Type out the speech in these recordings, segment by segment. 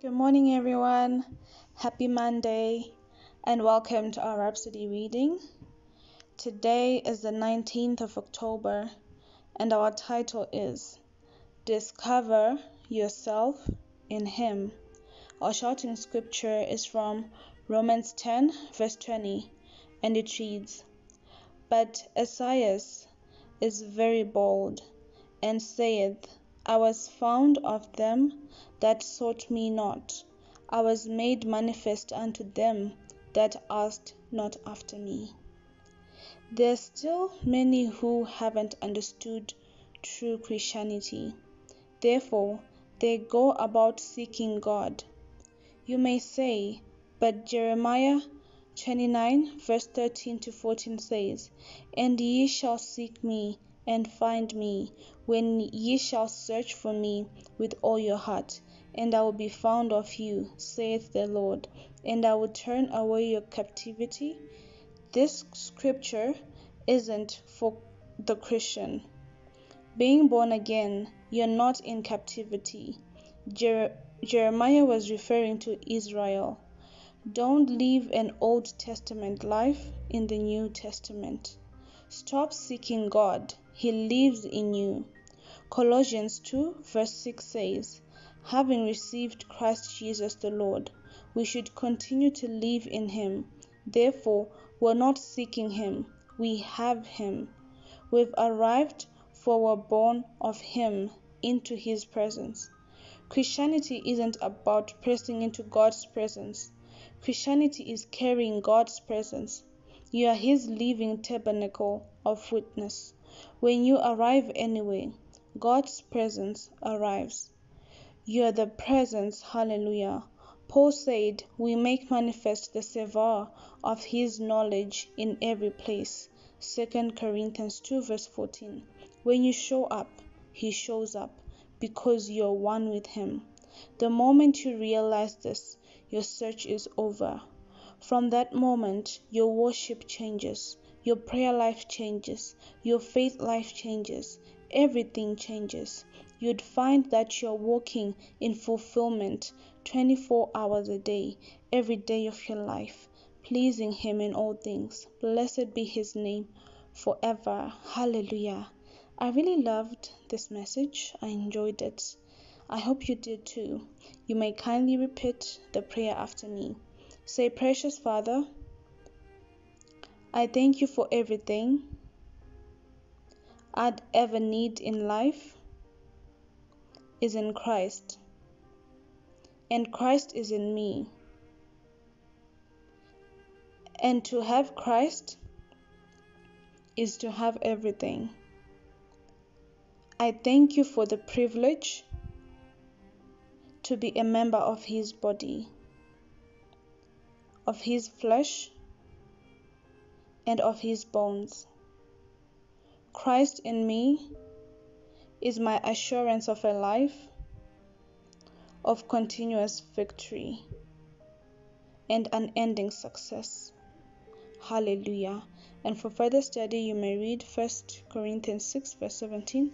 Good morning, everyone. Happy Monday, and welcome to our Rhapsody reading. Today is the 19th of October, and our title is Discover Yourself in Him. Our shouting scripture is from Romans 10, verse 20, and it reads But Esaias is very bold, and saith, I was found of them that sought me not. I was made manifest unto them that asked not after me. There are still many who haven't understood true Christianity. Therefore, they go about seeking God. You may say, but Jeremiah 29 verse 13 to 14 says, And ye shall seek me and find me when ye shall search for me with all your heart and I will be found of you, saith the Lord, and I will turn away your captivity. This scripture isn't for the Christian. Being born again, you're not in captivity. Jer- Jeremiah was referring to Israel. Don't live an Old Testament life in the New Testament. Stop seeking God, He lives in you. Colossians 2, verse 6 says, Having received Christ Jesus the Lord, we should continue to live in Him. Therefore, we're not seeking Him, we have Him. We've arrived, for we're born of Him into His presence. Christianity isn't about pressing into God's presence, Christianity is carrying God's presence. You are His living tabernacle of witness. When you arrive anyway, God's presence arrives. You are the presence, hallelujah. Paul said, We make manifest the savour of his knowledge in every place. 2 Corinthians 2, verse 14. When you show up, he shows up because you're one with him. The moment you realize this, your search is over. From that moment, your worship changes, your prayer life changes, your faith life changes, everything changes you'd find that you're walking in fulfillment 24 hours a day, every day of your life, pleasing Him in all things. Blessed be His name forever. Hallelujah. I really loved this message. I enjoyed it. I hope you did too. You may kindly repeat the prayer after me. Say, Precious Father, I thank you for everything I'd ever need in life is in Christ, and Christ is in me. And to have Christ is to have everything. I thank you for the privilege to be a member of His body, of His flesh, and of His bones. Christ in me is my assurance of a life of continuous victory and unending success. Hallelujah. And for further study, you may read 1 Corinthians 6, verse 17,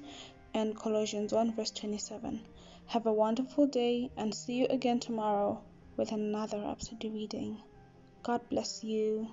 and Colossians 1, verse 27. Have a wonderful day and see you again tomorrow with another Rhapsody reading. God bless you.